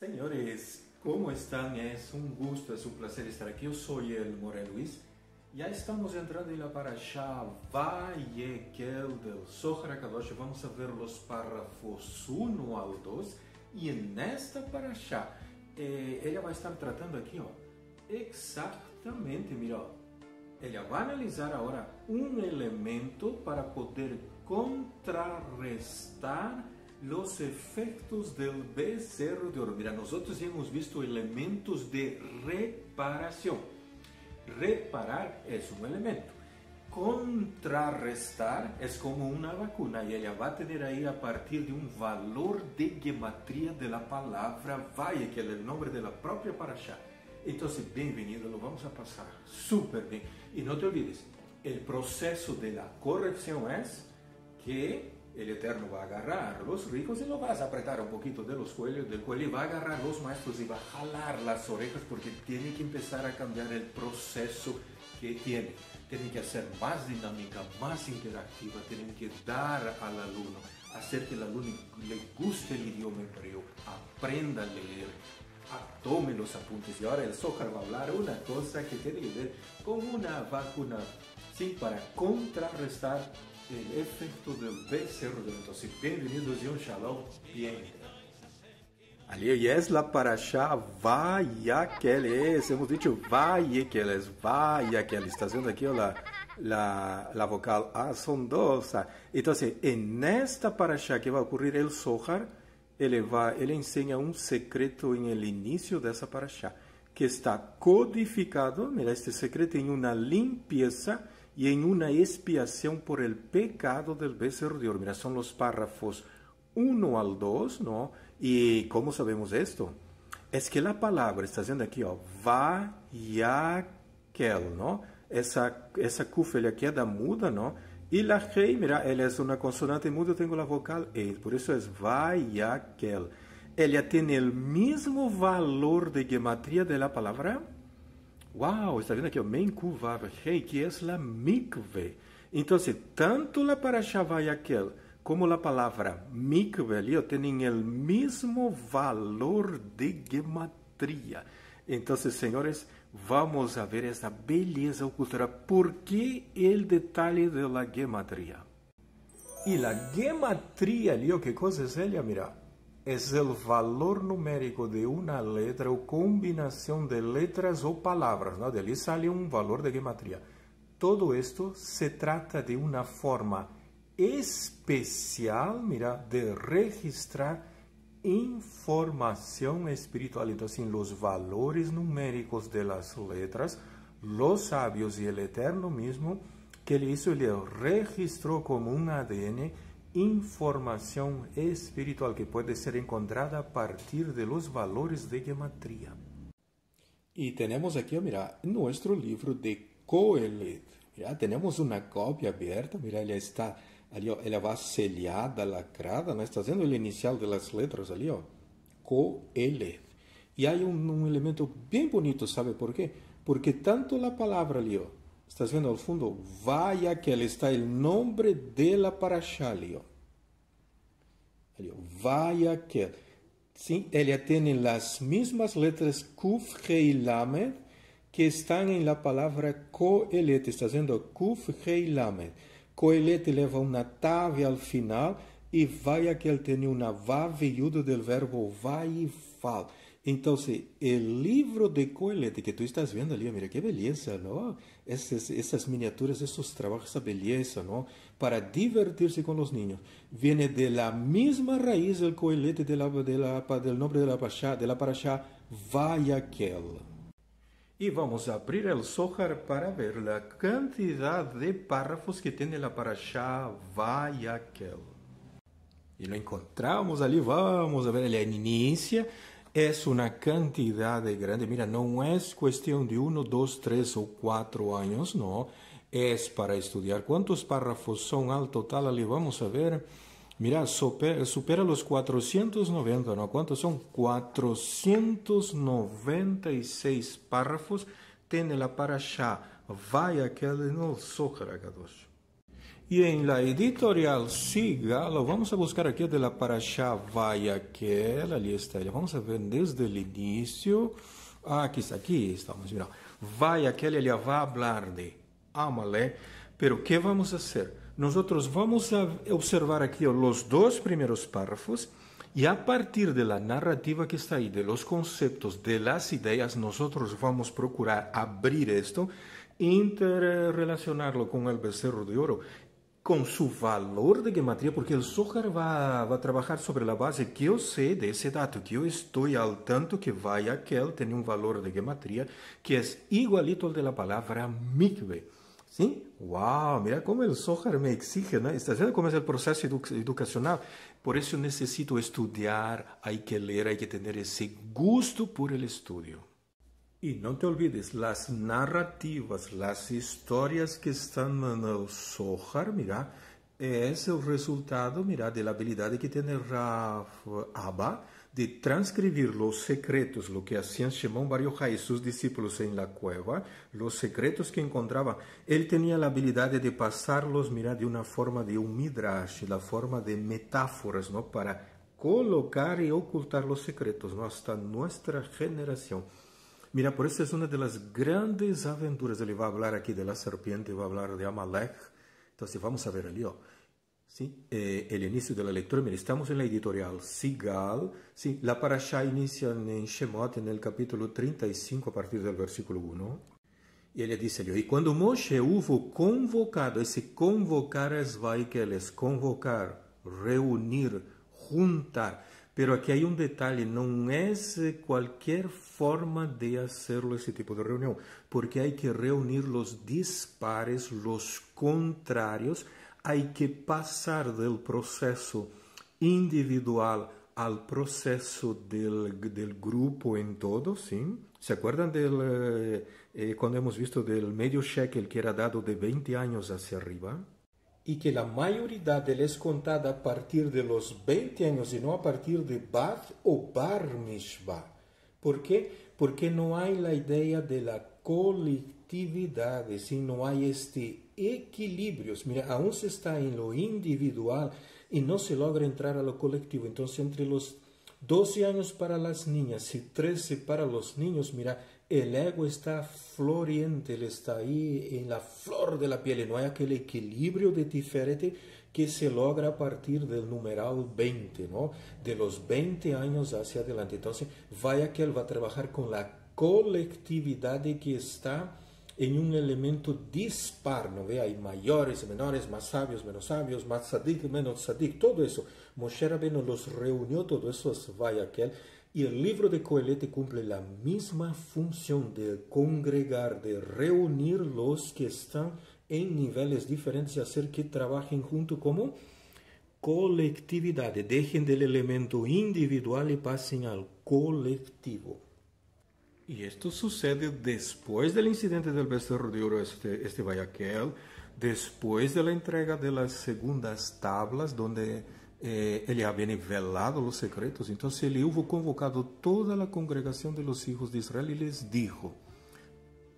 Señores, ¿cómo están? Es un gusto, es un placer estar aquí. Yo soy el More Luis. Ya estamos entrando en la parasha Vayekel del Zohar Kadosh. Vamos a ver los párrafos 1 al 2. Y en esta parasha, eh, ella va a estar tratando aquí, ó, exactamente, mira, ó, ella va a analizar ahora un elemento para poder contrarrestar los efectos del becerro de oro. Mira, nosotros hemos visto elementos de reparación. Reparar es un elemento. Contrarrestar es como una vacuna y ella va a tener ahí a partir de un valor de gematría de la palabra vaya, que es el nombre de la propia parasha. Entonces, bienvenido, lo vamos a pasar súper bien. Y no te olvides, el proceso de la corrección es que el Eterno va a agarrar los ricos y lo vas a apretar un poquito de los cuellos, del cuello y va a agarrar los maestros y va a jalar las orejas porque tiene que empezar a cambiar el proceso que tiene. Tienen que hacer más dinámica, más interactiva, tienen que dar al alumno, hacer que el alumno le guste el idioma hebreo, aprenda a leer, tome los apuntes. Y ahora el Zohar va a hablar una cosa que tiene que ver con una vacuna, ¿sí? para contrarrestar el efecto del becerro de Entonces, bienvenidos y un shalom bien. Ali ya es la parasha es, hemos dicho Vayakeles, Vayakel, está haciendo aquí la, la, la vocal asondosa. Entonces, en esta parasha que va a ocurrir el Zohar, ele, vai, ele ensina um secreto em el início dessa parasha, que está codificado, mira, este secreto em uma limpeza e em uma expiação por el pecado del becerro de oro. Mira, são os párrafos 1 al 2, ¿no? E como sabemos esto? É que a palavra está dizendo aqui, ó, vayakel, ¿no? Essa, essa cúfela aqui é da muda, ¿no? Y la G, mira, ella es una consonante muda, tengo la vocal E, por eso es Vayakel. Ella tiene el mismo valor de gematría de la palabra. Wow, está viendo aquí, Menku Vav Hei, que es la mikve. Entonces, tanto la parasha Vayakel como la palabra mikve tienen el mismo valor de gematría. Entonces, señores, vamos a ver essa beleza oculta. ¿Por que o detalhe de la gematria? E la gematria, Leo, que coisa é ela? Mira, é o valor numérico de uma letra ou combinação de letras ou palavras. ¿no? De ali sale um valor de gematria. Todo esto se trata de uma forma especial, mira, de registrar información espiritual. Entonces, los valores numéricos de las letras, los sabios y el Eterno mismo, que le hizo, le registró como un ADN información espiritual que puede ser encontrada a partir de los valores de gematría. Y tenemos aquí, mira, nuestro libro de Coelet. Ya tenemos una copia abierta, mira, ya está ela vai selhada, lacrada, né? está fazendo o inicial das letras ali, ó, Coeleth. E aí um, um, elemento bem bonito, sabe por quê? Porque tanto a palavra ali, ó, está vendo ao fundo, vai aquela, está o nome dela para ali, ó. Ali, ó, vai aquela. Sim, ela tem as mesmas letras Kuf, Rei, Lamed, que estão em la palavra Coelet, está dizendo Kuf, Rei, Lamed. Coelete leva uma tave al final e vai aquele tem uma vá viúda do verbo vai e fal. Então, se o livro de Coelete que tu estás vendo ali, mira que beleza, não? Essas, essas miniaturas, esses trabalhos, essa beleza, não? Para divertir-se com os niños. Viene de la mesma raiz del Coelete de la, de del nombre de la Parashá, de la Parashá, aquel. Y vamos a abrir el Zohar para ver la cantidad de párrafos que tiene la parasha Vayakel. Y lo encontramos ali, vamos a ver, ele inicia, es una cantidad grande, mira, no es cuestión de uno, dos, tres o cuatro años, no, es para estudiar. ¿Cuántos párrafos son al total? Ali vamos a ver. Mira, supera, los 490, ¿no? ¿Cuántos son? 496 párrafos tiene la parasha, vai aquele no Zohar Kadosh. Y en la editorial Siga, lo vamos a buscar aquí de la Parashá Vayaquel, allí está, vamos a ver desde el inicio, ah, aquí está, aquí estamos, mira, Vayaquel, ella va a hablar de Amalek, pero ¿qué vamos a hacer? Nosotros vamos a observar aquí los dos primeros párrafos y a partir de la narrativa que está ahí, de los conceptos, de las ideas, nosotros vamos a procurar abrir esto, interrelacionarlo con el becerro de oro con su valor de gematría, porque el Zohar va, va, a trabajar sobre la base que yo sé de ese dato, que yo estoy al tanto que vaya aquel tiene un valor de gematría que es igualito al de la palabra mikve. ¿Sí? ¡Wow! Mira cómo el Zohar me exige, ¿no? ¿Estás viendo cómo es el proceso educacional? Por eso necesito estudiar, hay que leer, hay que tener ese gusto por el estudio. Y no te olvides, las narrativas, las historias que están en el Zohar, mira, es el resultado, mira, de la habilidad que tiene Raf Abba de transcribir los secretos, lo que hacían Shimon Bar y sus discípulos en la cueva, los secretos que encontraba. Él tenía la habilidad de pasarlos, mira, de una forma de un midrash, la forma de metáforas, ¿no? Para colocar y ocultar los secretos, ¿no? Hasta nuestra generación. Mira, por eso es una de las grandes aventuras. Él va a hablar aquí de la serpiente, va a hablar de Amalek. Entonces vamos a ver el lío. ¿Sí? Eh, el inicio de la lectura, mira, estamos en la editorial Sigal. ¿sí? La parasha inicia en Shemot, en el capítulo 35, a partir del versículo 1. Y ella dice, y cuando Moshe hubo convocado, ese convocar es que es convocar, reunir, juntar. Pero aquí hay un detalle, no es cualquier forma de hacerlo ese tipo de reunión, porque hay que reunir los dispares, los contrarios, hay que pasar del proceso individual al proceso del, del grupo en todo, ¿sí? ¿Se acuerdan del, eh, eh, cuando hemos visto del medio shekel que era dado de 20 años hacia arriba? Y que la mayoría es contada a partir de los 20 años y no a partir de Bath o Bar Mishba. ¿Por qué? Porque no hay la idea de la colectividad, sino no hay este equilibrio. Mira, aún se está en lo individual y no se logra entrar a lo colectivo. Entonces, entre los 12 años para las niñas y 13 para los niños, mira, el ego está floriente, él está ahí en la flor de la piel, no hay aquel equilibrio de tiferet que se logra a partir del numeral 20, ¿no? De los 20 años hacia adelante. Entonces, vaya que él va a trabajar con la colectividad que está en un elemento dispar, ¿no ve? Hay mayores, menores, más sabios, menos sabios, más sadik, menos sadik, todo eso. Moshe Rabbeinu los reunió, todo eso es vaya que él y el libro de Coelete cumple la misma función de congregar, de reunir los que están en niveles diferentes y hacer que trabajen junto como colectividad. Dejen del elemento individual y pasen al colectivo. Y esto sucede después del incidente del becerro de oro, este, este Vayaquel, después de la entrega de las segundas tablas, donde eh, ele havia velado os secretos, então ele hubo convocado toda a congregação de los hijos de Israel e lhes dijo,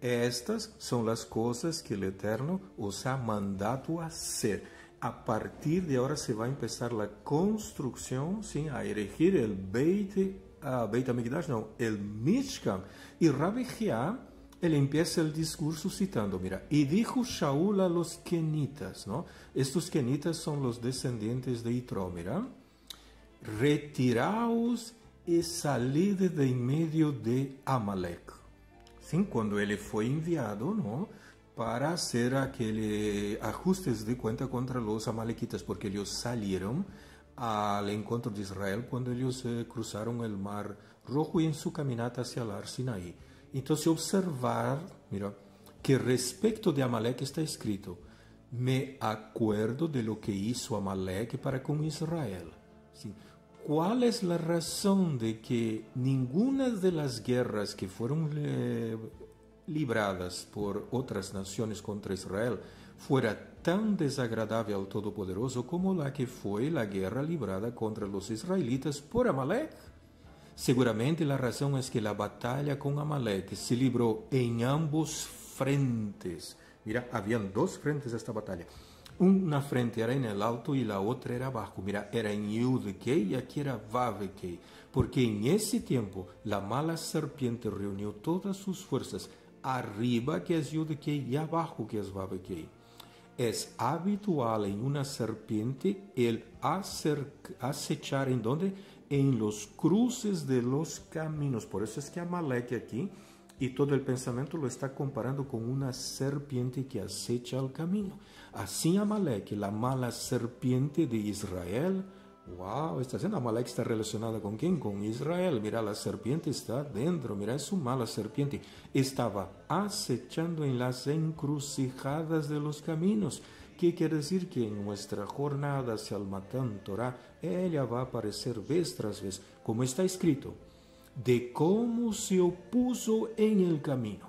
estas são as coisas que o Eterno os ha mandado hacer. A partir de agora se vai começar a construção, sim, a erigir o Beit, a Beit HaMikdash, não, o Mishkan. E Rabbi Hia, ele empieza el discurso citando, mira, y dijo Shaul a los kenitas, ¿no? Estos kenitas son los descendientes de Itro, mira, retiraos y salid de en medio de Amalek. ¿Sí? Cuando él fue enviado, ¿no? Para hacer aquel ajustes de cuenta contra los amalequitas, porque ellos salieron al encuentro de Israel cuando ellos eh, cruzaron el mar rojo y en su caminata hacia el Sinaí. Entonces observar, mira, que respecto de Amalek está escrito, me acuerdo de lo que hizo Amalek para con Israel. ¿Sí? ¿Cuál es la razón de que ninguna de las guerras que fueron eh, libradas por otras naciones contra Israel fuera tan desagradable al Todopoderoso como la que fue la guerra librada contra los israelitas por Amalek? Seguramente la razón es que la batalla con Amalek se libró en ambos frentes. Mira, habían dos frentes de esta batalla. una frente era en el alto y la otra era abajo. Mira, era en Yudkei y aquí era Vavekei. Porque en ese tiempo la mala serpiente reunió todas sus fuerzas arriba que es Yudkei y abajo que es Vavekei. Es habitual en una serpiente el acechar en donde? En los cruces de los caminos. Por eso es que Amalek aquí y todo el pensamiento lo está comparando con una serpiente que acecha el camino. Así Amalek, la mala serpiente de Israel, wow, está haciendo Amalek está relacionada con quién? Con Israel. Mira, la serpiente está dentro, mira, es su mala serpiente. Estaba acechando en las encrucijadas de los caminos. ¿Qué quiere decir? Que en nuestra jornada hacia el Matan Torah, ella va a aparecer vez tras vez, como está escrito de cómo se opuso en el camino.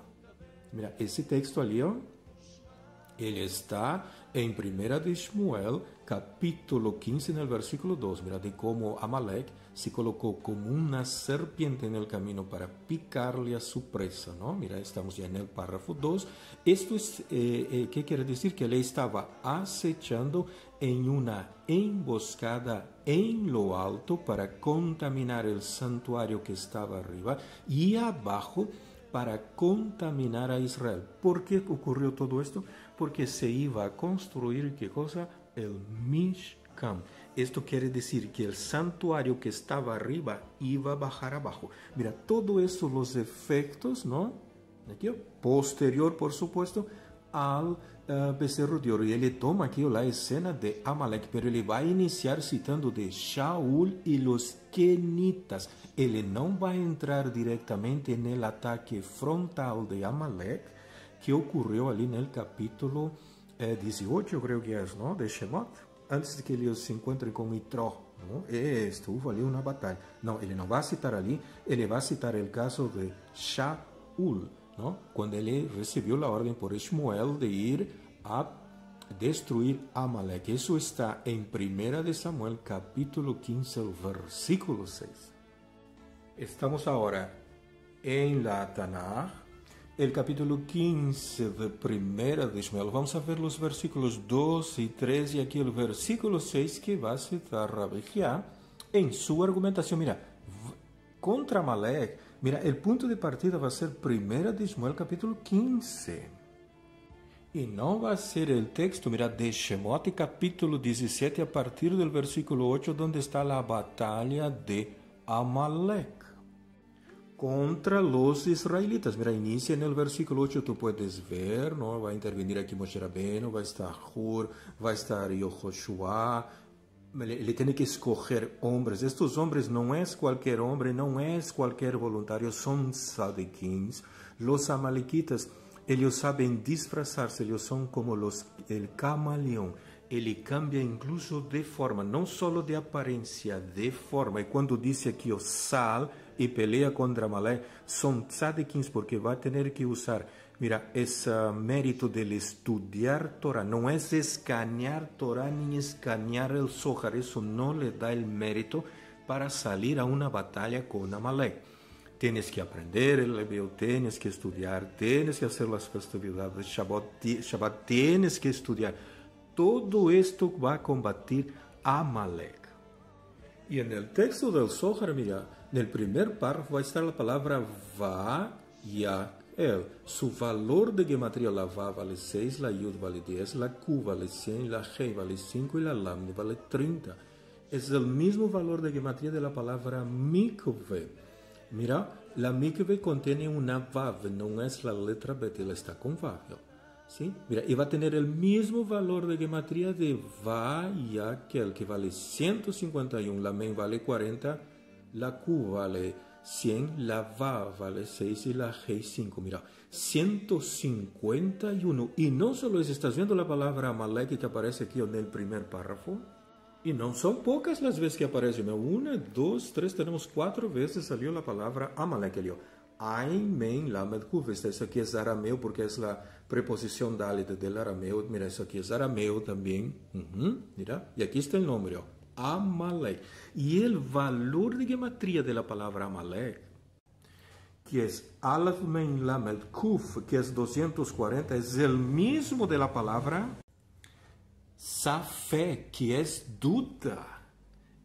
Mira, ese texto allí, él está en Primera de Shmuel, capítulo 15, en el versículo 2. Mira, de cómo Amalek se colocó como una serpiente en el camino para picarle a su presa, ¿no? Mira, estamos ya en el párrafo 2. Esto es, eh, eh, ¿qué quiere decir? Que él estaba acechando en una emboscada en lo alto para contaminar el santuario que estaba arriba y abajo para contaminar a Israel. ¿Por qué ocurrió todo esto? Porque se iba a construir, ¿qué cosa? El Mishkan. Esto quiere decir que el santuario que estaba arriba iba a bajar abajo. Mira, todo eso, los efectos, ¿no? Posterior, por supuesto, al uh, becerro de oro. Y él toma aquí la escena de Amalek, pero él va a iniciar citando de Shaul y los Kenitas. Él no va a entrar directamente en el ataque frontal de Amalek que ocurrió allí en el capítulo eh, 18, creo que es, ¿no? De Shemot. Antes de que ellos se encuentren con Mitro. ¿no? Esto, hubo allí una batalla. No, él no va a citar allí, él va a citar el caso de Shaul cuando él recibió la orden por Shmuel de ir a destruir Amalek. Eso está en Primera de Samuel capítulo 15, versículo 6. Estamos ahora en la Tanaj, el capítulo 15 de Primera de Shmuel. Vamos a ver los versículos 2 y 3 y aquí el versículo 6 que va a citar Rabejía en su argumentación. Mira, contra Amalek Mira, el punto de partida va a ser Primera de Shmuel capítulo 15. Y no va a ser el texto, mira, de Shemot capítulo 17 a partir del versículo 8 donde está la batalla de Amalek contra los israelitas. Mira, inicia en el versículo 8, tú puedes ver, ¿no? Va a intervenir aquí Moshe Rabbeinu, va a estar Hur, va a estar Yehoshua, le, tiene que escoger hombres. Estos hombres no es cualquier hombre, no es cualquier voluntario, son sadikins. Los amalequitas, ellos saben disfrazarse, ellos son como los, el camaleón. Él cambia incluso de forma, no solo de apariencia, de forma. Y cuando dice aquí, sal y pelea contra Amalek, son tzadikins porque va a tener que usar Mira, ese mérito del estudiar Torah no es escanear Torah ni escanear el Zohar, eso no le da el mérito para salir a una batalla con Amalek. Tienes que aprender el hebreo, tienes que estudiar, tienes que hacer las festividades, Shabbat, Shabbat tienes que estudiar. Todo esto va a combatir Amalek. Y en el texto del Zohar, mira, en el primer párrafo va a estar la palabra va, ya, el, su valor de gematría, la Va vale 6, la Yud vale 10, la Q vale 100, la G vale 5 y la Lam vale 30. Es el mismo valor de gematría de la palabra mikve. Mira, la mikve contiene una Vav, no es la letra Bet, ela está con Vav. ¿Sí? Mira, y va a tener el mismo valor de gematría de Va y aquel, que vale 151, la Men vale 40, la Q vale 100, la Va vale 6 y la G 5. Mira, 151. Y no solo es, estás viendo la palabra Amalek que aparece aquí en el primer párrafo. Y no son pocas las veces que aparece. Una, dos, tres, tenemos cuatro veces salió la palabra Amalek. Aimen Lamed Kuv. Eso aquí es arameo porque es la preposición dálida del arameo. Mira, eso aquí es arameo también. mira, y aquí está el nombre. Amalek. Y el valor de gematría de la palabra Amalek, que es Aleph Men Lamed Kuf, que es 240, es el mismo de la palabra Safé, que es duda.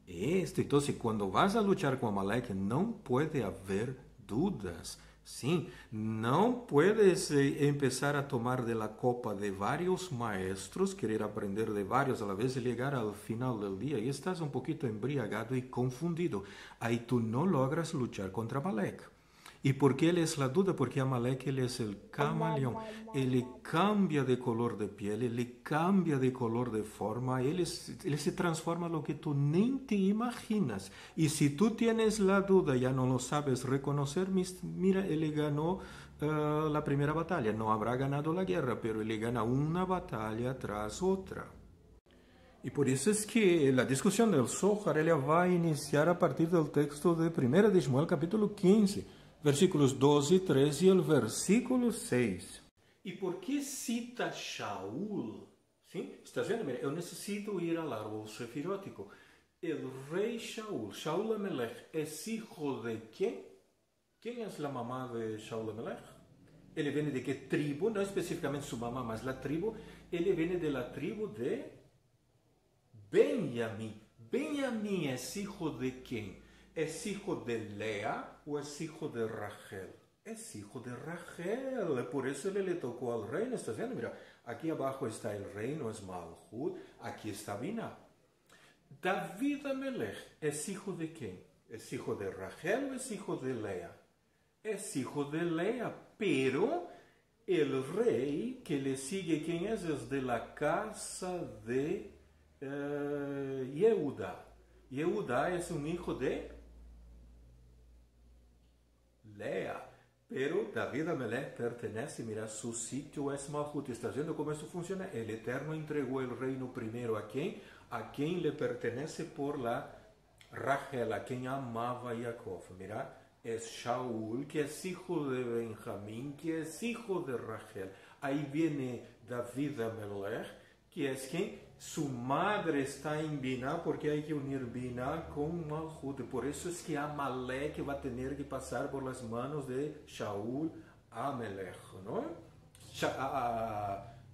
Esto, entonces, cuando vas a luchar con Amalek, no puede haber dudas. Sí, no puedes eh, empezar a tomar de la copa de varios maestros, querer aprender de varios a la vez y llegar al final del día y estás un poquito embriagado y confundido. Ahí tú no logras luchar contra Malek. ¿Y por qué él es la duda? Porque Amalek él es el camaleón. Él cambia de color de piel, él cambia de color de forma, él, él se transforma lo que tú ni te imaginas. Y si tú tienes la duda, ya no lo sabes reconocer, mira, él ganó uh, la primera batalla. No habrá ganado la guerra, pero él gana una batalla tras otra. Y por eso es que la discusión del Zohar va a iniciar a partir del texto de 1 de Samuel capítulo 15 versículos 12 y 13 y el versículo 6. ¿Y por qué cita Shaul? ¿Sí? ¿Estás viendo? Mira, yo necesito ir al árbol sefirótico. El rey Shaul, Shaul Amelech, ¿es hijo de quién? ¿Quién es la mamá de Shaul Amelech? Él viene de qué tribu, no específicamente su mamá, más la tribu. Él viene de la tribu de Benjamín. Benjamín es hijo de quién? ¿Es hijo de Lea o es hijo de Rachel? Es hijo de Rachel, por eso le, le tocó al reino. ¿Estás viendo? Mira, aquí abajo está el reino, es Malhut, aquí está Bina. David Amelech, ¿es hijo de quién? ¿Es hijo de Rachel o es hijo de Lea? Es hijo de Lea, pero el rey que le sigue, ¿quién es? Es de la casa de uh, Yehuda. Yehuda es un hijo de Lea. Pero David Amelech pertenece, mira, su sitio es Malhut. ¿Estás viendo cómo esto funciona? El Eterno entregó el reino primero a quién? A quien le pertenece por la Rachel, a quien amaba Jacob. Mira, es Shaul, que es hijo de Benjamín, que es hijo de Rachel. Ahí viene David Amelech, que es quien su madre está en Bina porque hay que unir Bina con Malhut. Por eso es que Amalek va a tener que pasar por las manos de Shaul Amalek, ¿no?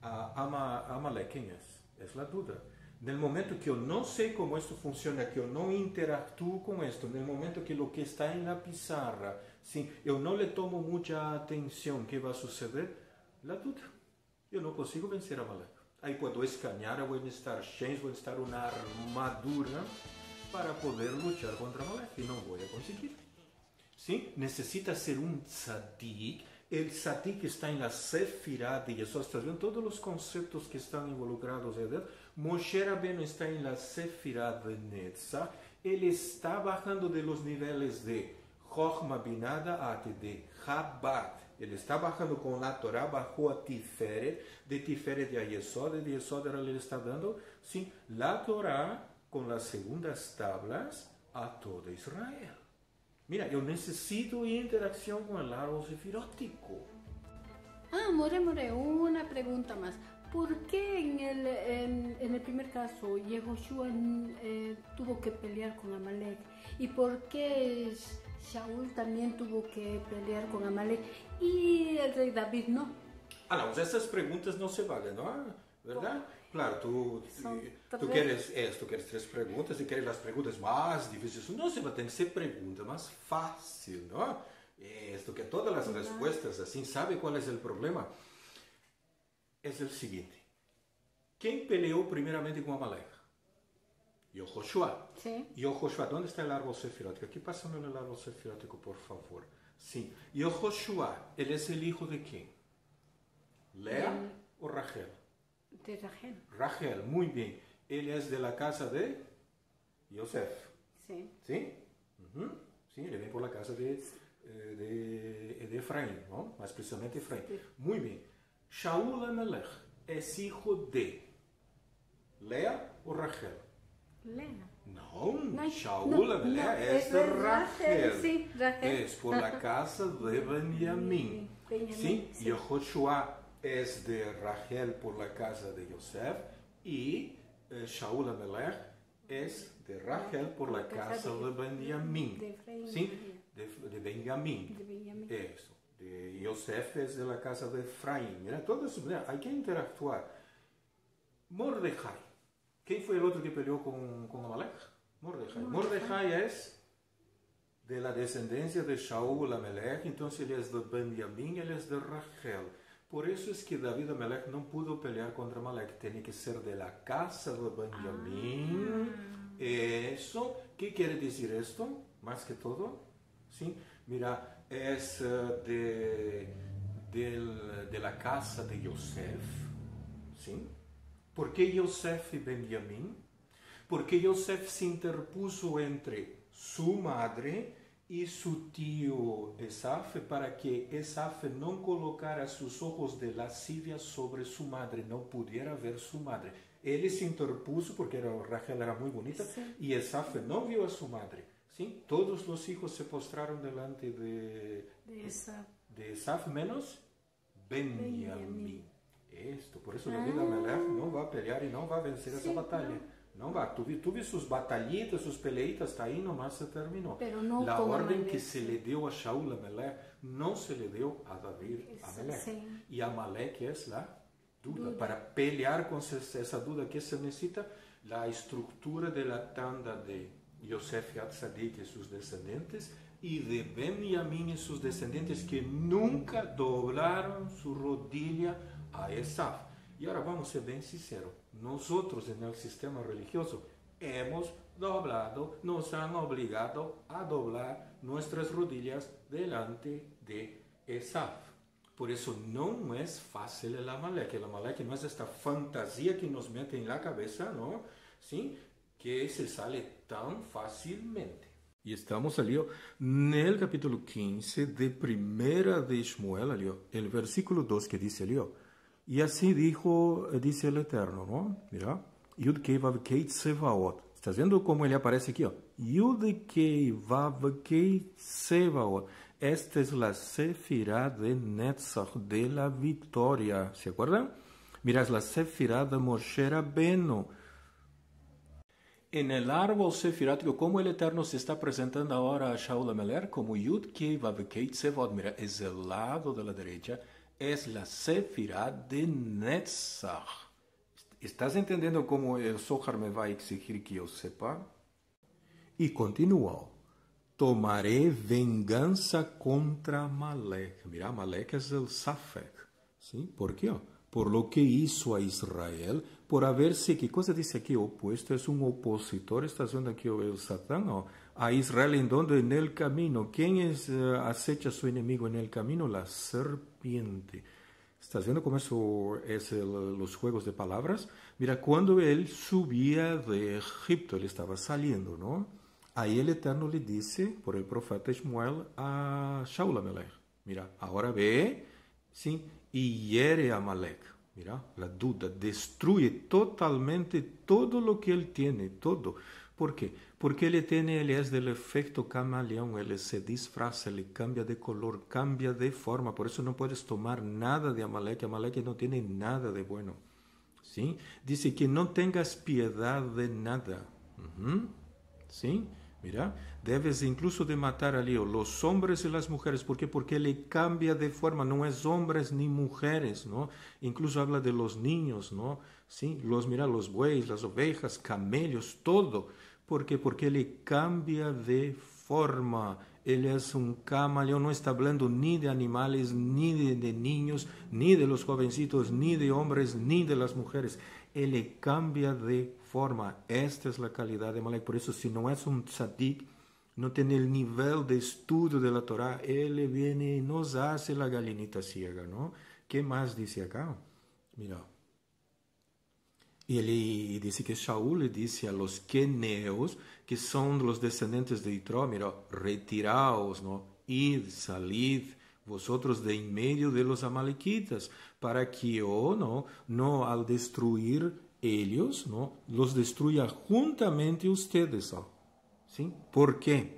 Amalek, ¿quién es? Es la duda. En el momento que yo no sé cómo esto funciona, que yo no interactúo con esto, en el momento que lo que está en la pizarra, ¿sí? yo no le tomo mucha atención, ¿qué va a suceder? La duda. Yo no consigo vencer a Amalek. Aí puedo escanear, voy a necesitar chains, voy a necesitar una armadura para poder luchar contra Malek y no voy a conseguir. ¿Sí? Necesita ser un tzadik. El tzadik está en la sefirá de Yesod. ¿Estás viendo todos los conceptos que están involucrados ahí dentro? Moshe Rabbeinu está en la sefirá de Netzach. Él está bajando de los niveles de Chochma Binada a de Chabad. Ele está bajando com a Torá, bajou a Tiferet, de Tiferet de Yesod, de Yesod ele está dando, sim, a Torá com as segundas tablas a todo Israel. Mira, eu necessito interação com o árbol sefirótico. Ah, More More, una pregunta más. ¿Por qué en el, en, en el primer caso Yehoshua eh, tuvo que pelear con Amalek? ¿Y por qué Shaul también tuvo que pelear con Amalek y el rey David no. Ah, no, estas preguntas no se valen, ¿no? ¿Verdad? Claro, tú, tú quieres esto, quieres tres preguntas y quieres las preguntas más difíciles. No se va a ser pregunta más fácil, ¿no? Esto, que todas las respuestas, así, ¿sabe cuál es el problema? Es el siguiente. ¿Quién peleó primeramente con Amalek? Yohoshua. Sí. Yohoshua, ¿dónde está el árbol sefirótico? Aquí pásame el árbol sefirótico, por favor. Sí. Yohoshua, ¿él es el hijo de quién? ¿Lea o Rachel? De Rachel. Rachel, muy bien. Él es de la casa de Yosef. Sí. ¿Sí? Sí, él viene por la casa de, eh, de, de Efraín, ¿no? Más precisamente Efraín. Muy bien. Shaul Amelech es hijo de Lea o Rachel? Lea. No, no Shaul no, no, es, de Rachel. Sí, Rachel. Es por la casa de Benjamín. Sí, sí. Yehoshua es de Rachel por la casa de Yosef y eh, Shaul Amelech es de Rachel por la casa de Benjamín. De sí, de, de Benjamín. De Benjamín. Eso. De Yosef es de la casa de Efraín. Mira, todo eso, mira, hay que interactuar. Mordecai ¿Quién fue el otro que peleó con, con Amalek? Mordejai. Mordejai es de la descendencia de Shaul Amalek, entonces él es de Benjamín, él es de Rachel. Por eso es que David Amalek no pudo pelear contra Amalek, tenía que ser de la casa de Benjamín. Ah. Eso, ¿qué quiere decir esto? Más que todo, ¿sí? Mira, es eh, de, del- de la casa de Yosef, ¿sí? ¿Por qué Yosef y Benjamín? Porque Yosef se interpuso entre su madre y su tío Esaf para que Esaf no colocara sus ojos de lascivia sobre su madre, no pudiera ver su madre. Él se interpuso porque era, Rachel era muy bonita Sí. y Esaf no vio a su madre. ¿sí? Todos los hijos se postraron delante de, De esa. de Esaf menos Benjamín. Esto, por eso David Amelech no va a pelear y no va a vencer esa Sí, batalla. No va, tuve, tuve sus batallitas, sus peleitas, hasta ahí nomás se terminó. Pero no La con orden Amalek. que se le dio a Shaul Amelech no se le dio a David Amelech. sí. Y Amalek es la duda. Duda. Para pelear con esa esa duda que se necesita, la estructura de la tanda de Yosef y Atzadik y sus descendientes y de Benjamín y sus descendientes que nunca doblaron su rodilla a Esaf. Y ahora vamos a ser bien sinceros, nosotros en el sistema religioso hemos doblado, nos han obligado a doblar nuestras rodillas delante de Esaf. Por eso no es fácil el Amalek. El Amalek no es esta fantasía que nos mete en la cabeza, ¿no? ¿Sí? Que se sale tan fácilmente. Y estamos ali, ó, el capítulo 15 de Primera de Shmuel, el versículo 2 que dice ali, y así dijo, eh, dice el Eterno, ¿no? Mira, Yud Kei Tsevaot. ¿Estás viendo cómo ele aparece aquí? Yud Kei Kei Tsevaot. Esta es la Sefirá de Netzach, de la victoria. ¿Se acuerdan? Mira, es la Sefirá de Moshe Rabbeinu. En el árbol sefirático, como el Eterno se está presentando ahora a Shaul Ameler, como Yud Kei Kei Tsevot, mira, es el lado de la derecha, es la Sefirá de Netzach. ¿Estás entendiendo cómo el Zohar me va a exigir que yo sepa? Y continuó. Tomaré venganza contra Malek. Mira, Malek es el Safek. ¿Sí? ¿Por qué? Por lo que hizo a Israel, por haberse, ¿qué cosa dice aquí? Opuesto, es un opositor, está haciendo aquí el Satán, ¿no? A Israel en donde? En el camino. ¿Quién es, eh, acecha a su enemigo en el camino? La serpiente. ¿Estás viendo cómo eso es los juegos de palabras? Mira, cuando él subía de Egipto, él estaba saliendo, ¿no? Ahí el Eterno le dice, por el profeta Shmuel, a Shaul Amalek, mira, ahora ve, ¿sí? Y hiere a Amalek. Mira, la duda, destruye totalmente todo lo que él tiene, todo. ¿Por qué? Porque él tiene, él es del efecto camaleón, él se disfraza, le cambia de color, cambia de forma, por eso no puedes tomar nada de Amalek, Amalek no tiene nada de bueno. ¿Sí? Dice que no tengas piedad de nada. ¿Sí? Mira, debes incluso de matar a Leo, los hombres y las mujeres. ¿Por qué? Porque le cambia de forma, no es hombres ni mujeres, ¿no? Incluso habla de los niños, ¿no? Sí, los, mira, los bueyes, las ovejas, camellos, todo. ¿Por qué? Porque le cambia de forma. Él es un camaleón, no está hablando ni de animales, ni de, niños, ni de los jovencitos, ni de hombres, ni de las mujeres. Él cambia de forma. Esta es la calidad de Malek. Por eso, si no es un tzadik, no tiene el nivel de estudio de la Torah, él viene y nos hace la gallinita ciega, ¿no? ¿Qué más dice acá? Mira. Y él dice que Shaul le dice a los queneos, que son los descendientes de Itro, mira, retiraos, ¿no? Id, salid vosotros de en medio de los amalequitas, para que yo, ¿no? No al destruir ellos, ¿no? Los destruya juntamente ustedes. ¿Sí? ¿Por qué?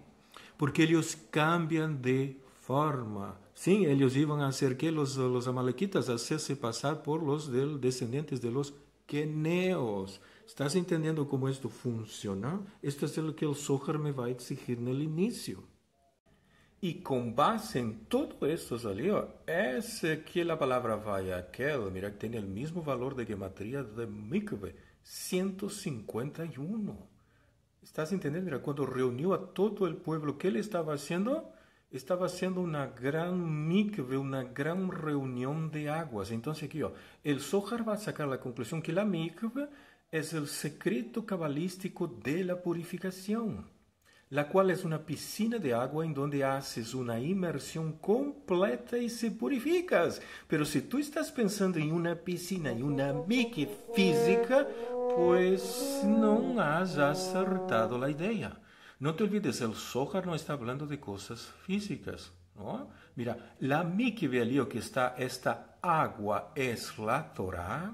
Porque ellos cambian de forma. Sí, ellos iban a hacer que los, los amalequitas hacerse pasar por los del, descendientes de los queneos. ¿Estás entendiendo cómo esto funciona? Esto es lo que el Zohar me va a exigir en el inicio. Y con base en todo esto salió, es que la palabra vaya aquel, mira, tiene el mismo valor de gematría de mikve, 151. ¿Estás entendiendo? Mira, cuando reunió a todo el pueblo, ¿qué le estaba haciendo? Estaba haciendo una gran mikve, una gran reunión de aguas. Entonces, aquí el Zohar va a sacar la conclusión que la mikve es el secreto cabalístico de la purificación la cual es una piscina de agua en donde haces una inmersión completa y se purificas. Pero si tú estás pensando en una piscina y una mique física, pues no has acertado la idea. No te olvides, el Zohar no está hablando de cosas físicas. ¿no? Mira, la mikve que está, esta agua es la Torah,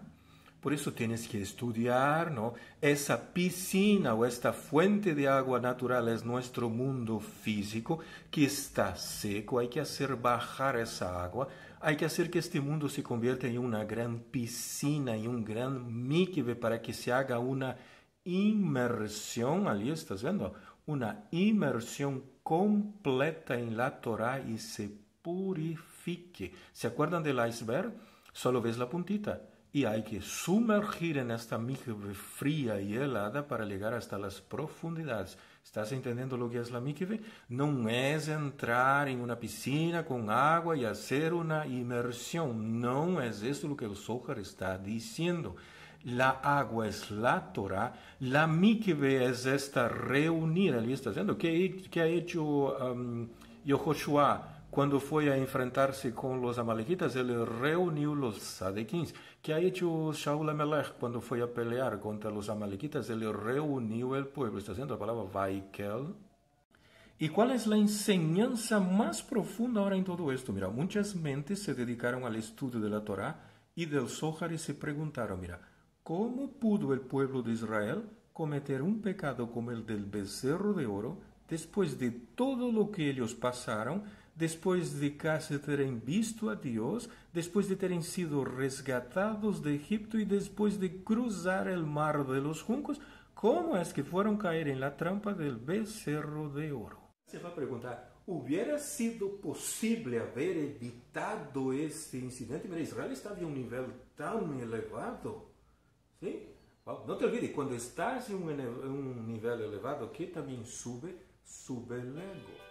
por eso tienes que estudiar, ¿no? Esa piscina o esta fuente de agua natural es nuestro mundo físico que está seco. Hay que hacer bajar esa agua. Hay que hacer que este mundo se convierta en una gran piscina y un gran mikve para que se haga una inmersión. Allí estás viendo, una inmersión completa en la Torah y se purifique. ¿Se acuerdan del iceberg? Solo ves la puntita y hay que sumergir en esta mikve fría y helada para llegar hasta las profundidades. ¿Estás entendiendo lo que es la mikve? No es entrar en una piscina con agua y hacer una inmersión. No es esto lo que el Zohar está diciendo. La agua es la Torah, la mikve es esta reunida. ¿Qué está haciendo? ¿Qué, ha hecho um, cuando fue a enfrentarse con los amalequitas? Él reunió los sadequins. ¿Qué ha hecho Shaul Amelech cuando fue a pelear contra los amalequitas? Él reunió el pueblo. Está haciendo la palabra Vaikel. ¿Y cuál es la enseñanza más profunda ahora en todo esto? Mira, muchas mentes se dedicaron al estudio de la Torah y del Zohar y se preguntaron, mira, ¿cómo pudo el pueblo de Israel cometer un pecado como el del becerro de oro después de todo lo que ellos pasaron? después de casi terem visto a Dios, después de terem sido resgatados de Egipto y después de cruzar el mar de los juncos, ¿cómo es que fueron caer en la trampa del becerro de oro? Se va a preguntar, ¿hubiera sido posible haber evitado este incidente? Mira, Israel estaba en un nivel tan elevado, No te olvides, cuando estás en un, nivel elevado, ¿qué también sube? Sube el ego.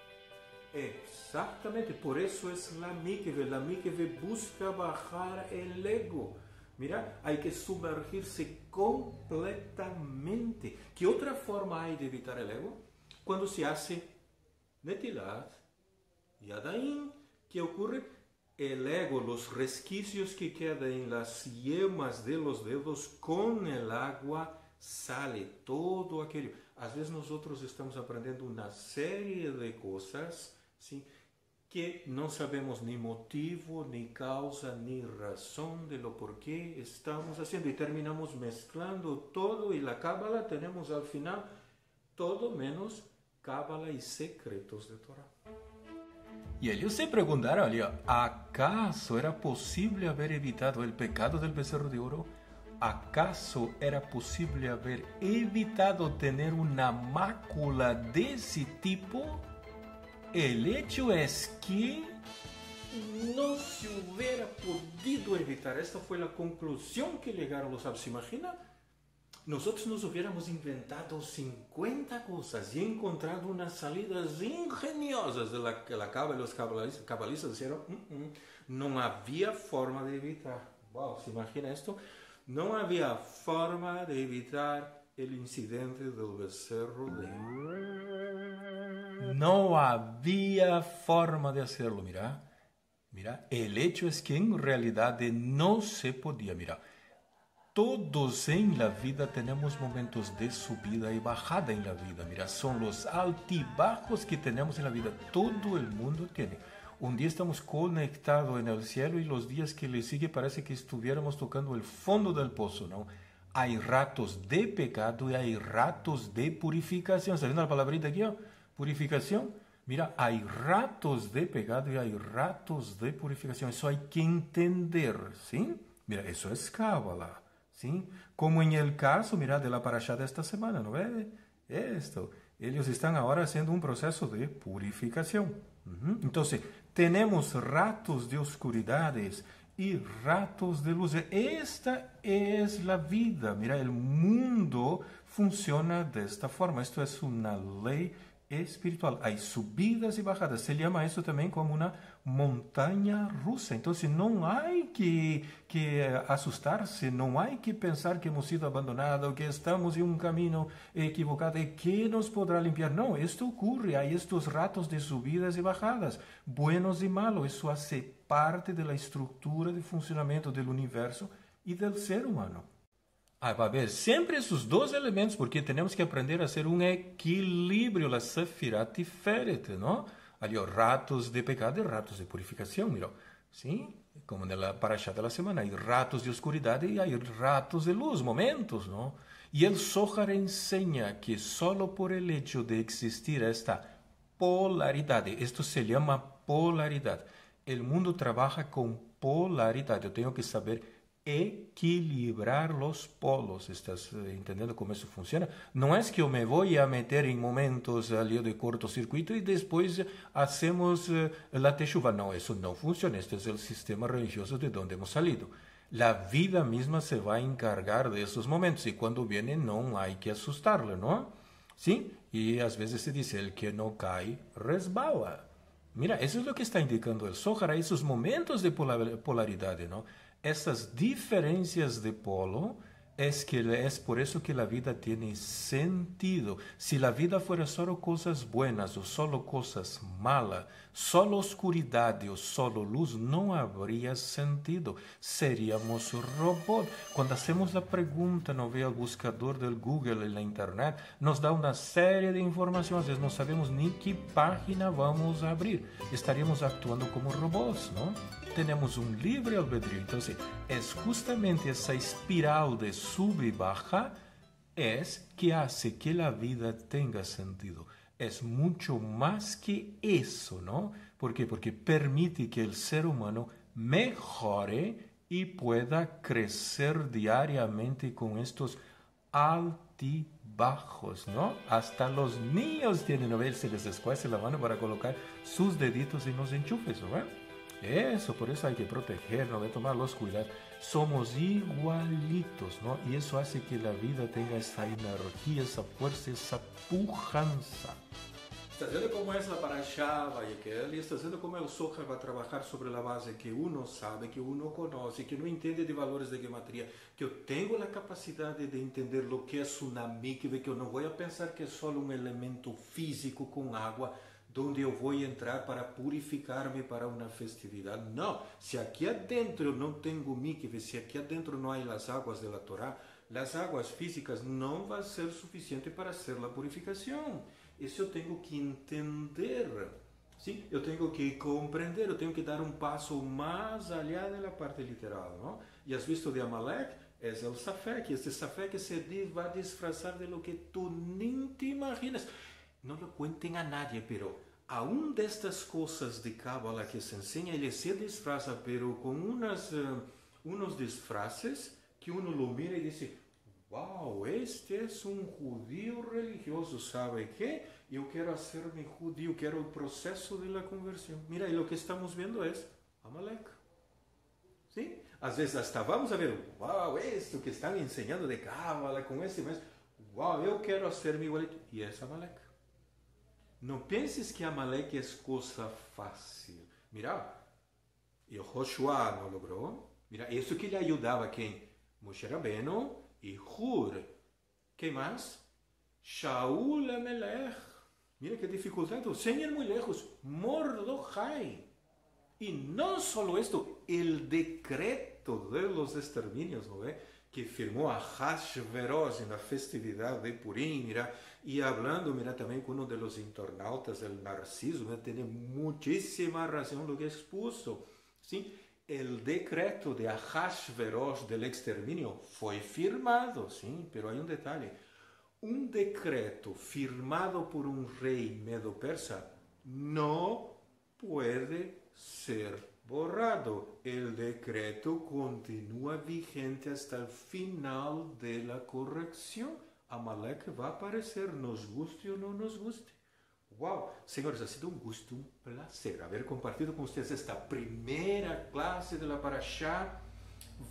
Exactamente, por eso es la mikve. La mikve busca bajar el ego. Mira, hay que sumergirse completamente. ¿Qué otra forma hay de evitar el ego? Cuando se hace netilat y adain, ¿qué ocurre? El ego, los resquicios que quedan en las yemas de los dedos con el agua, sale todo aquello. A veces nosotros estamos aprendiendo una serie de cosas ¿sí? que no sabemos ni motivo, ni causa, ni razón de lo por qué estamos haciendo y terminamos mezclando todo y la cábala tenemos al final todo menos cábala y secretos de Torah. Y ellos se preguntaron, ¿acaso era posible haber evitado el pecado del becerro de oro? ¿Acaso era posible haber evitado tener una mácula de ese tipo? El hecho es que no se hubiera podido evitar. Esta fue la conclusión que llegaron los sabios. ¿Se imagina? Nosotros nos hubiéramos inventado 50 cosas y encontrado unas salidas ingeniosas de la que la caba y los cabalistas, dijeron, mm, mm, no había forma de evitar. Wow, ¿se imagina esto? No había forma de evitar el incidente del becerro de no había forma de hacerlo, mira. Mira, el hecho es que en realidad no se podía, mira. Todos en la vida tenemos momentos de subida y bajada en la vida, mira, son los altibajos que tenemos en la vida, todo el mundo tiene. Un día estamos conectados en el cielo y los días que le sigue parece que estuviéramos tocando el fondo del pozo, ¿no? Hay ratos de pecado y hay ratos de purificación. ¿Está viendo la palabrita aquí? Purificación. Mira, hay ratos de pecado y hay ratos de purificación. Eso hay que entender, ¿sí? Mira, eso es cábala, ¿sí? Como en el caso, mira, de la parasha de esta semana, ¿no ve? Esto. Ellos están ahora haciendo un proceso de purificación. Entonces, tenemos ratos de oscuridades y ratos de luz. Esta es la vida. Mira, el mundo funciona de esta forma. Esto es una ley espiritual. Hay subidas y bajadas. Se llama eso también como una montaña rusa. Entonces no hay que, que asustarse, no hay que pensar que hemos sido abandonados, que estamos en un camino equivocado y que nos podrá limpiar. No, esto ocurre. Hay estos ratos de subidas y bajadas, buenos y malos. Eso hace parte de la estructura de funcionamiento del universo y del ser humano. Ah, vai haver sempre esses dois elementos, porque temos que aprender a ser um equilíbrio, a Sefirat Tiferet, não? Ali, ó, ratos de pecado e ratos de purificação, mira. Sim, como na Parashá da semana, há ratos de oscuridade e há ratos de luz, momentos, não? E el Zohar ensina que só por el hecho de existir esta polaridade, isto se chama polaridade. O mundo trabalha com polaridade. Eu tenho que saber equilibrar los polos. ¿Estás eh, entendiendo cómo eso funciona? No es que yo me voy a meter en momentos ali de cortocircuito y después hacemos eh, la teshuva. No, eso no funciona. Este es el sistema religioso de donde hemos salido. La vida misma se va a encargar de esos momentos y cuando viene no hay que asustarle, ¿no? Sí, y a veces se dice, el que no cae, resbala. Mira, eso es lo que está indicando el Zohar, esos momentos de polaridad, ¿no? Essas diferenças de polo es que es por eso que la vida tiene sentido. Si la vida fuera solo cosas buenas o solo cosas malas, solo oscuridad o solo luz, no habría sentido. Seríamos robot. Cuando hacemos la pregunta, no ve al buscador del Google en la internet, nos da una serie de informaciones, no sabemos ni qué página vamos a abrir. Estaríamos actuando como robots, ¿no? Tenemos un libre albedrío. Entonces, es justamente esa espiral de sube y baja es que hace que la vida tenga sentido. Es mucho más que eso, ¿no? ¿Por qué? Porque permite que el ser humano mejore y pueda crecer diariamente con estos altibajos, ¿no? Hasta los niños tienen a se les escuece la mano para colocar sus deditos en los enchufes, ¿no? Eso, por eso hay que protegernos, de tomar los cuidados. Somos igualitos, ¿no? Y eso hace que la vida tenga esa energía, esa fuerza, esa pujanza. Está vendo como essa paraxá vai aquele? Está vendo como o Sohar vai trabalhar sobre a base que uno sabe, que uno conhece, que não entende de valores de gematria, que eu tenho a capacidade de entender o que é uma mikve, que eu não vou pensar que é só um elemento físico com água, donde eu vou entrar para purificar-me para uma festividade. Não, se aqui adentro eu não tenho mikve, se aqui adentro não há as águas da Torá, as águas físicas não vão ser suficiente para ser a purificação. Isso eu tenho que entender. Sim, eu tenho que compreender, eu tenho que dar um passo mais allá da parte literal. Não? E has visto de Amalek? É o Safek. Este Safek se vai disfrazar de lo que tu nem te imaginas. Não lo cuenten a nadie, pero aún destas coisas de Cábala que se enseña, ele se disfraza, pero com unas, uh, unos disfraces que uno lo mira e diz, wow, este é um judío religioso, ¿sabe qué? Eu quero ser-me judío, quero o processo de la conversão. Mira, e o que estamos vendo é Amalek. ¿Sí? Às vezes hasta vamos a ver, wow, esto que estão ensinando de Cábala com esse, mas, wow, eu quero ser-me igualito. E é Amalek. Não penses que Amalek é coisa fácil. Mira, e Joshua não logrou. Mira, isso que lhe ajudava quem? Moshe Rabbeinu e Hur. Quem mais? Shaul Amelech. Mira que dificuldade. Sem ir muito lejos, Mordojai. E não só isto, o decreto de los exterminios, ¿no ve? que firmou a Hashverosh na festividade de Purim, mira, e falando, mira, também com um dos internautas, o Narciso, mira, tem muitíssima razão do que expuso, sim? O decreto de Ahasverosh del extermínio foi firmado, sim, pero há um detalhe. Um decreto firmado por um rei medo-persa não pode ser borrado. El decreto continúa vigente hasta el final de la corrección. Amalek va a aparecer, nos guste o no nos guste. Wow, señores, ha sido un gusto, un placer haber compartido con ustedes esta primera clase de la Parashá.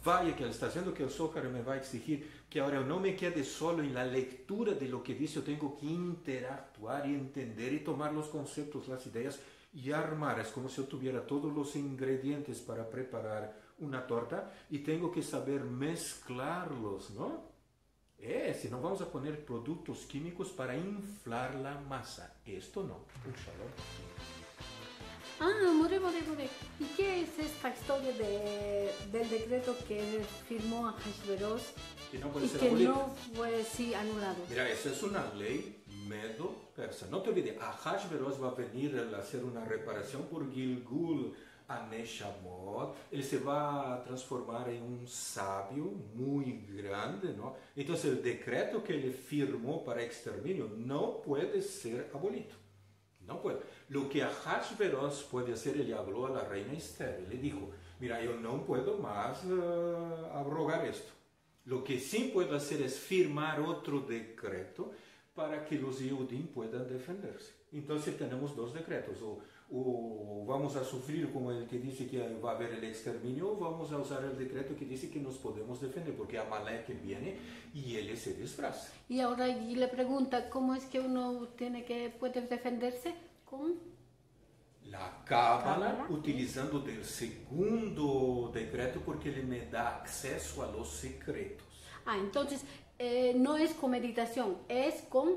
Vaya que está haciendo que el Zohar me va a exigir que ahora no me quede solo en la lectura de lo que dice, yo tengo que interactuar y entender y tomar los conceptos, las ideas y armar. Es como si yo tuviera todos los ingredientes para preparar una torta y tengo que saber mezclarlos, ¿no? Eh, si no vamos a poner productos químicos para inflar la masa. Esto no. Un shalom. Ah, more, more, more. ¿Y qué es esta historia de, del decreto que firmó a Hashverosh Que no puede y ser que abolido. no fue sí anulado? Mira, esa es una ley medo-persa. No te olvides, Ahashverosh va a venir a hacer una reparación por Gilgul a Neshamot. Él se va a transformar en un sabio muy grande, ¿no? Entonces el decreto que él firmó para exterminio no puede ser abolido. No puede. Lo que Ahashverosh puede hacer, él habló a la reina Esther. Le dijo, mira, yo no puedo más eh, abrogar esto. Lo que sí puedo hacer es firmar otro decreto para que los Yehudim puedan defenderse. Entonces tenemos dos decretos. O, o vamos a sufrir como el que dice que va a haber el exterminio, o vamos a usar el decreto que dice que nos podemos defender, porque Amalek viene y él se disfraza. Y ahora y le pregunta, ¿cómo es que uno tiene que puede defenderse? Con La Cábala, utilizando del segundo decreto porque ele me dá acceso a los secretos. Ah, entonces eh, no es con meditación, es con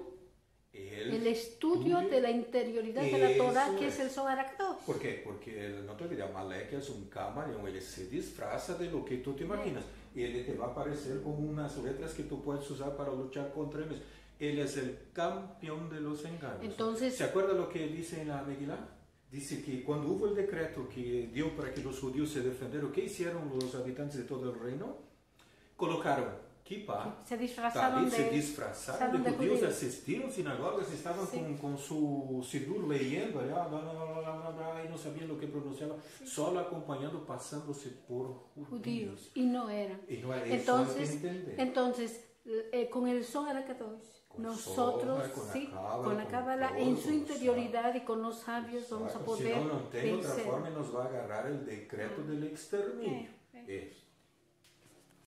el estudio de la interioridad de la Torah, que es. es el Zohar. Por quê? Porque ele- não te olvides, Amalek é um camaleão, ele se disfraza de lo que tu te imaginas. E ele te vai aparecer como umas letras que tu puedes usar para luchar contra eles. Ele é o campeão de los engaños. Entonces- ¿Se acuerda lo que dice en la Megillah? Dice que cuando hubo el decreto que dio para que los judíos se defendieran, ¿qué hicieron los habitantes de todo el reino? Colocaron Se disfrazaron David se de- disfrazaron de, de judíos, judíos. asistieron sinagogas, estaban Sí. con, con su sidur leyendo allá, y no sabían lo que pronunciaba, solo acompañando, pasándose por judíos. judíos y no eran. Y no era- entonces, entonces eh, con el Zohar Akadosh, Con nosotros, Zohar, con la sí, Cábala, con la con Cábala, todo, en su interioridad y con los sabios vamos a poder Si no, no tiene otra vencer. forma, nos va a agarrar el decreto del exterminio. Eh, eh. Eso.